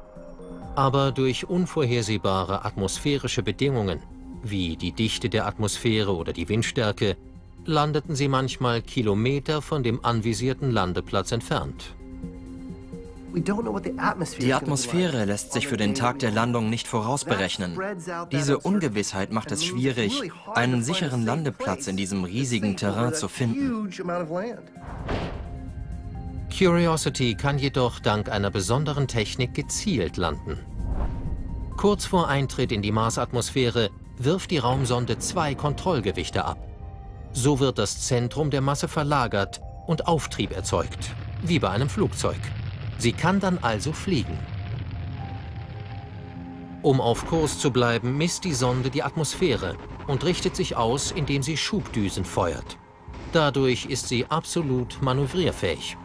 Aber durch unvorhersehbare atmosphärische Bedingungen, wie die Dichte der Atmosphäre oder die Windstärke, landeten sie manchmal Kilometer von dem anvisierten Landeplatz entfernt. Die Atmosphäre lässt sich für den Tag der Landung nicht vorausberechnen. Diese Ungewissheit macht es schwierig, einen sicheren Landeplatz in diesem riesigen Terrain zu finden. Curiosity kann jedoch dank einer besonderen Technik gezielt landen. Kurz vor Eintritt in die Marsatmosphäre wirft die Raumsonde zwei Kontrollgewichte ab. So wird das Zentrum der Masse verlagert und Auftrieb erzeugt, wie bei einem Flugzeug. Sie kann dann also fliegen. Um auf Kurs zu bleiben, misst die Sonde die Atmosphäre und richtet sich aus, indem sie Schubdüsen feuert. Dadurch ist sie absolut manövrierfähig.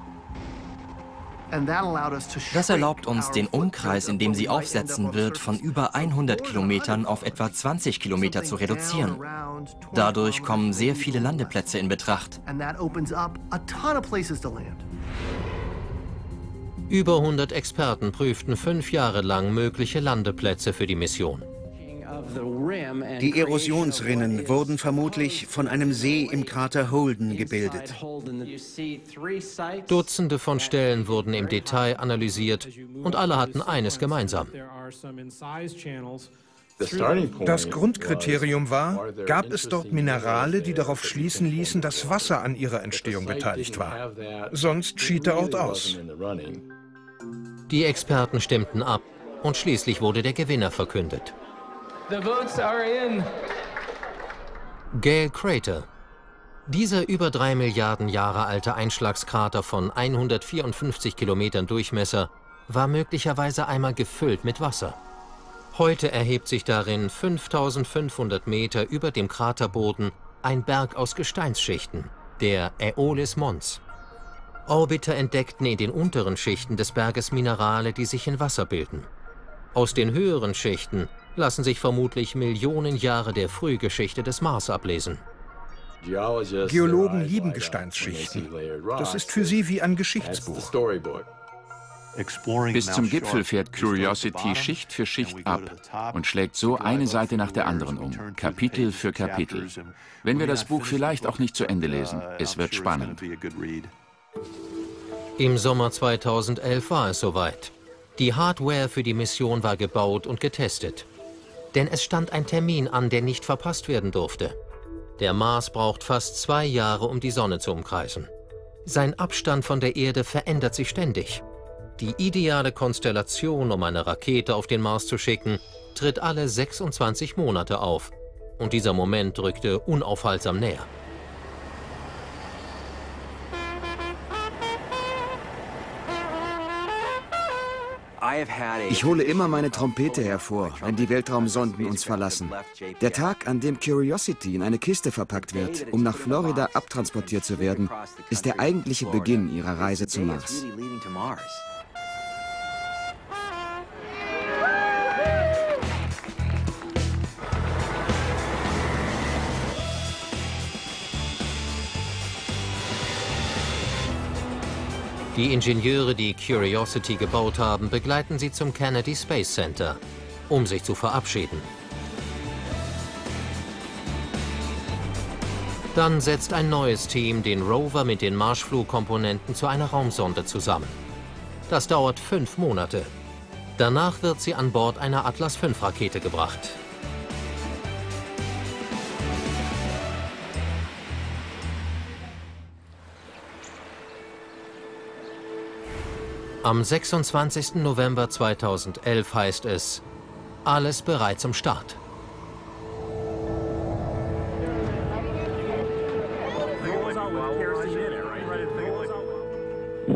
Das erlaubt uns, den Umkreis, in dem sie aufsetzen wird, von über 100 Kilometern auf etwa 20 Kilometer zu reduzieren. Dadurch kommen sehr viele Landeplätze in Betracht. Über 100 Experten prüften fünf Jahre lang mögliche Landeplätze für die Mission. Die Erosionsrinnen wurden vermutlich von einem See im Krater Holden gebildet. Dutzende von Stellen wurden im Detail analysiert und alle hatten eines gemeinsam. Das Grundkriterium war, gab es dort Minerale, die darauf schließen ließen, dass Wasser an ihrer Entstehung beteiligt war. Sonst schied der Ort aus. Die Experten stimmten ab und schließlich wurde der Gewinner verkündet. The votes are in. Gale Crater. Dieser über drei Milliarden Jahre alte Einschlagskrater von 154 Kilometern Durchmesser war möglicherweise einmal gefüllt mit Wasser. Heute erhebt sich darin 5500 Meter über dem Kraterboden ein Berg aus Gesteinsschichten, der Aeolis Mons. Orbiter entdeckten in den unteren Schichten des Berges Minerale, die sich in Wasser bilden. Aus den höheren Schichten lassen sich vermutlich Millionen Jahre der Frühgeschichte des Mars ablesen. Geologen lieben Gesteinsschichten. Das ist für sie wie ein Geschichtsbuch. Bis zum Gipfel fährt Curiosity Schicht für Schicht ab und schlägt so eine Seite nach der anderen um, Kapitel für Kapitel. Wenn wir das Buch vielleicht auch nicht zu Ende lesen, es wird spannend. Im Sommer 2011 war es soweit. Die Hardware für die Mission war gebaut und getestet. Denn es stand ein Termin an, der nicht verpasst werden durfte. Der Mars braucht fast zwei Jahre, um die Sonne zu umkreisen. Sein Abstand von der Erde verändert sich ständig. Die ideale Konstellation, um eine Rakete auf den Mars zu schicken, tritt alle 26 Monate auf. Und dieser Moment rückte unaufhaltsam näher. Ich hole immer meine Trompete hervor, wenn die Weltraumsonden uns verlassen. Der Tag, an dem Curiosity in eine Kiste verpackt wird, um nach Florida abtransportiert zu werden, ist der eigentliche Beginn ihrer Reise zum Mars. Die Ingenieure, die Curiosity gebaut haben, begleiten sie zum Kennedy Space Center, um sich zu verabschieden. Dann setzt ein neues Team den Rover mit den Marschflugkomponenten zu einer Raumsonde zusammen. Das dauert fünf Monate. Danach wird sie an Bord einer Atlas V-Rakete gebracht. Am 26. November 2011 heißt es, alles bereit zum Start.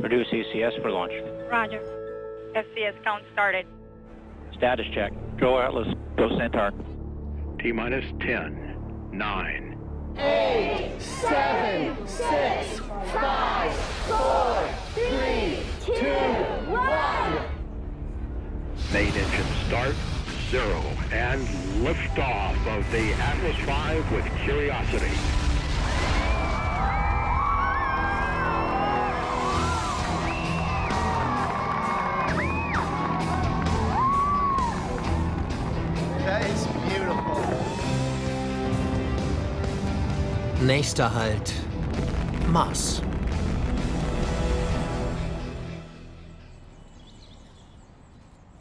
Produce ECS for launch. Roger. SCS count started. Status check. Go Atlas. Go Centaur. T minus 10, 9, 8, 7, 6, 5, 4, 3, two, one. Main engine start, zero, and liftoff of the Atlas V with Curiosity. That is beautiful. Nächster Halt, Mars.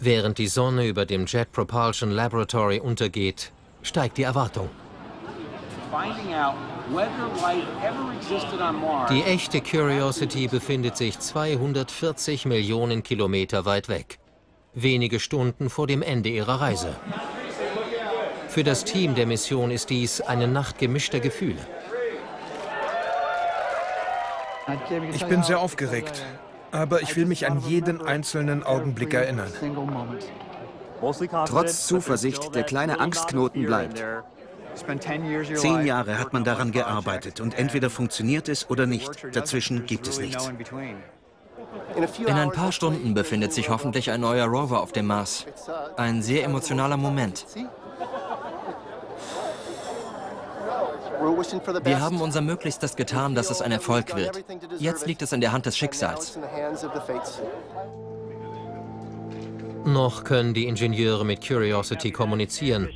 Während die Sonne über dem Jet Propulsion Laboratory untergeht, steigt die Erwartung. Die echte Curiosity befindet sich 240 Millionen Kilometer weit weg. Wenige Stunden vor dem Ende ihrer Reise. Für das Team der Mission ist dies eine Nacht gemischter Gefühle. Ich bin sehr aufgeregt. Aber ich will mich an jeden einzelnen Augenblick erinnern. Trotz Zuversicht, der kleine Angstknoten bleibt. Zehn Jahre hat man daran gearbeitet und entweder funktioniert es oder nicht. Dazwischen gibt es nichts. In ein paar Stunden befindet sich hoffentlich ein neuer Rover auf dem Mars. Ein sehr emotionaler Moment. Wir haben unser Möglichstes getan, dass es ein Erfolg wird. Jetzt liegt es in der Hand des Schicksals. Noch können die Ingenieure mit Curiosity kommunizieren.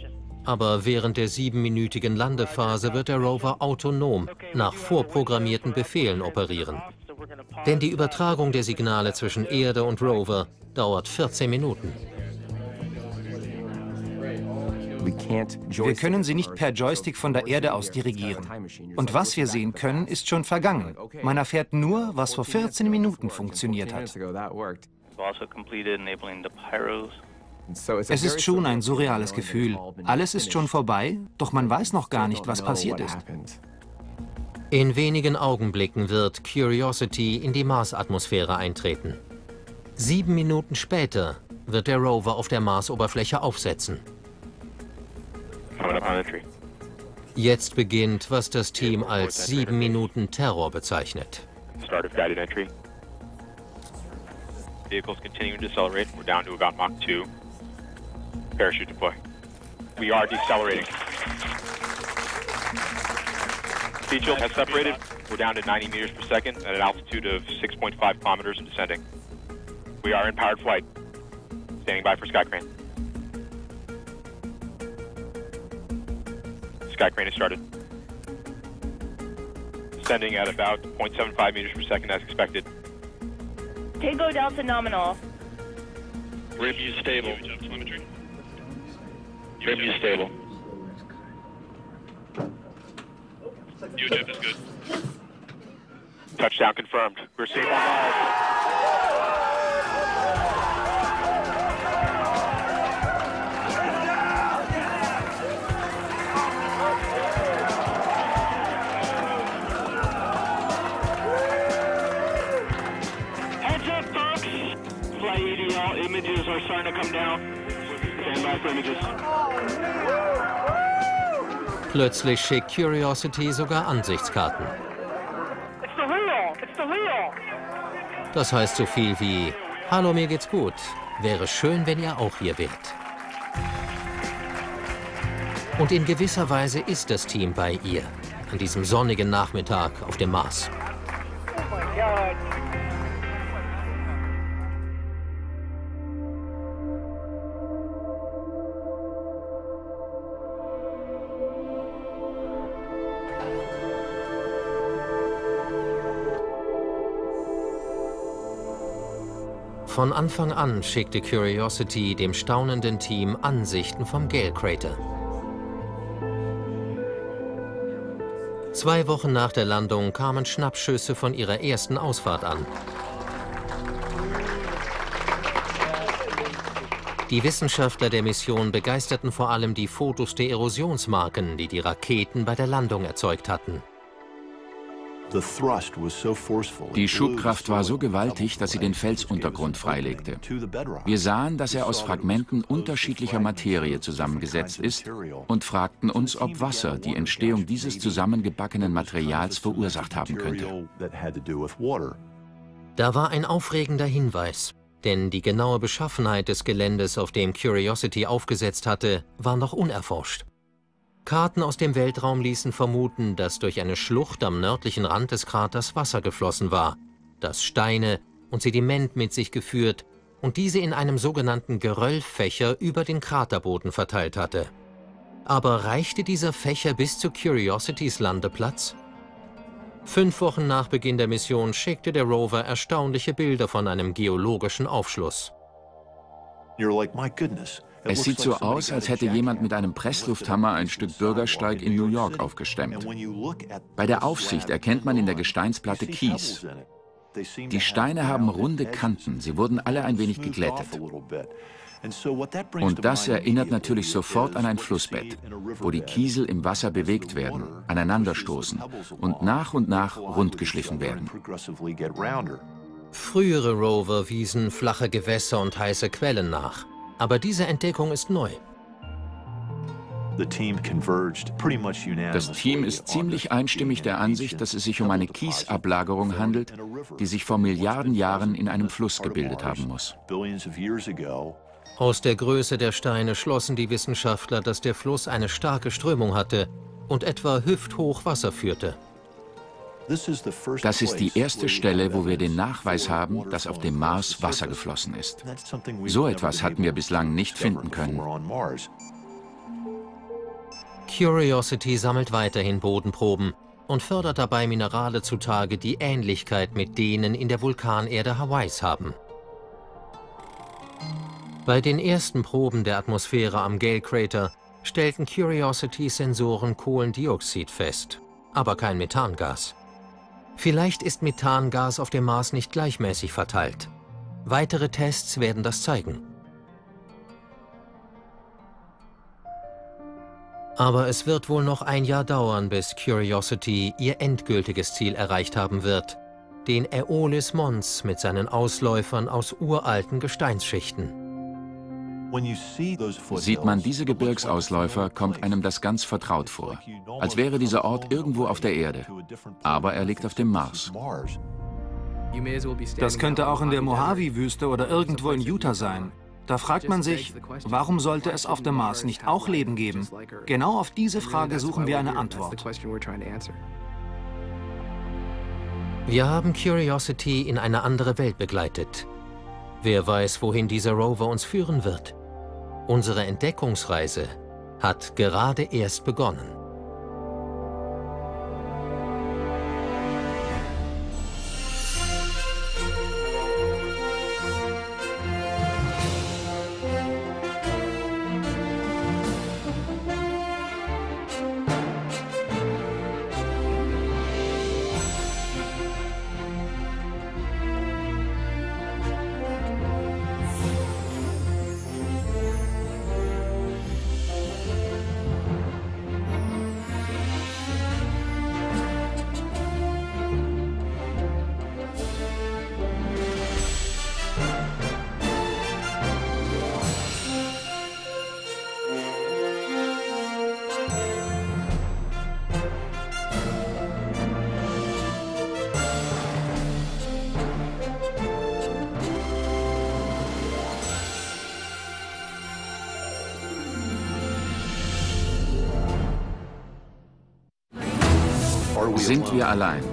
Aber während der siebenminütigen Landephase wird der Rover autonom nach vorprogrammierten Befehlen operieren. Denn die Übertragung der Signale zwischen Erde und Rover dauert 14 Minuten. Wir können sie nicht per Joystick von der Erde aus dirigieren. Und was wir sehen können, ist schon vergangen. Man erfährt nur, was vor 14 Minuten funktioniert hat. Es ist schon ein surreales Gefühl. Alles ist schon vorbei, doch man weiß noch gar nicht, was passiert ist. In wenigen Augenblicken wird Curiosity in die Marsatmosphäre eintreten. Sieben Minuten später wird der Rover auf der Marsoberfläche aufsetzen. Jetzt beginnt, was das Team als sieben Minuten Terror bezeichnet. Start of guided entry. Vehicles continuing to decelerate. We're down to about Mach 2. Parachute deploy. We are decelerating. Has separated. We're down to 90 meters per second at an altitude of 6.5 kilometers and descending. We are in powered flight. Standing by for sky Sky crane has started. Descending at about 0.75 meters per second as expected. Tango Delta nominal. Rim stable. Rim you stable. UHF is good. Touchdown confirmed. We're seeing Heads images are starting to come down. Stand by for images. Plötzlich schickt Curiosity sogar Ansichtskarten. Das heißt so viel wie, hallo, mir geht's gut. Wäre schön, wenn ihr auch hier wärt. Und in gewisser Weise ist das Team bei ihr, an diesem sonnigen Nachmittag auf dem Mars. Von Anfang an schickte Curiosity dem staunenden Team Ansichten vom Gale Crater. Zwei Wochen nach der Landung kamen Schnappschüsse von ihrer ersten Ausfahrt an. Die Wissenschaftler der Mission begeisterten vor allem die Fotos der Erosionsmarken, die die Raketen bei der Landung erzeugt hatten. Die Schubkraft war so gewaltig, dass sie den Felsuntergrund freilegte. Wir sahen, dass er aus Fragmenten unterschiedlicher Materie zusammengesetzt ist und fragten uns, ob Wasser die Entstehung dieses zusammengebackenen Materials verursacht haben könnte. Da war ein aufregender Hinweis, denn die genaue Beschaffenheit des Geländes, auf dem Curiosity aufgesetzt hatte, war noch unerforscht. Karten aus dem Weltraum ließen vermuten, dass durch eine Schlucht am nördlichen Rand des Kraters Wasser geflossen war, das Steine und Sediment mit sich geführt und diese in einem sogenannten Geröllfächer über den Kraterboden verteilt hatte. Aber reichte dieser Fächer bis zu Curiositys Landeplatz? Fünf Wochen nach Beginn der Mission schickte der Rover erstaunliche Bilder von einem geologischen Aufschluss. Es sieht so aus, als hätte jemand mit einem Presslufthammer ein Stück Bürgersteig in New York aufgestemmt. Bei der Aufsicht erkennt man in der Gesteinsplatte Kies. Die Steine haben runde Kanten, sie wurden alle ein wenig geglättet. Und das erinnert natürlich sofort an ein Flussbett, wo die Kiesel im Wasser bewegt werden, aneinanderstoßen und nach und nach rundgeschliffen werden. Frühere Rover wiesen flache Gewässer und heiße Quellen nach. Aber diese Entdeckung ist neu. Das Team ist ziemlich einstimmig der Ansicht, dass es sich um eine Kiesablagerung handelt, die sich vor Milliarden Jahren in einem Fluss gebildet haben muss. Aus der Größe der Steine schlossen die Wissenschaftler, dass der Fluss eine starke Strömung hatte und etwa hüfthoch Wasser führte. Das ist die erste Stelle, wo wir den Nachweis haben, dass auf dem Mars Wasser geflossen ist. So etwas hatten wir bislang nicht finden können. Curiosity sammelt weiterhin Bodenproben und fördert dabei Minerale zutage, die Ähnlichkeit mit denen in der Vulkanerde Hawaiis haben. Bei den ersten Proben der Atmosphäre am Gale Crater stellten Curiosity-Sensoren Kohlendioxid fest, aber kein Methangas. Vielleicht ist Methangas auf dem Mars nicht gleichmäßig verteilt. Weitere Tests werden das zeigen. Aber es wird wohl noch ein Jahr dauern, bis Curiosity ihr endgültiges Ziel erreicht haben wird, den Aeolis Mons mit seinen Ausläufern aus uralten Gesteinsschichten. Sieht man diese Gebirgsausläufer, kommt einem das ganz vertraut vor, als wäre dieser Ort irgendwo auf der Erde. Aber er liegt auf dem Mars. Das könnte auch in der Mojave-Wüste oder irgendwo in Utah sein. Da fragt man sich, warum sollte es auf dem Mars nicht auch Leben geben? Genau auf diese Frage suchen wir eine Antwort. Wir haben Curiosity in eine andere Welt begleitet. Wer weiß, wohin dieser Rover uns führen wird. Unsere Entdeckungsreise hat gerade erst begonnen. Allein?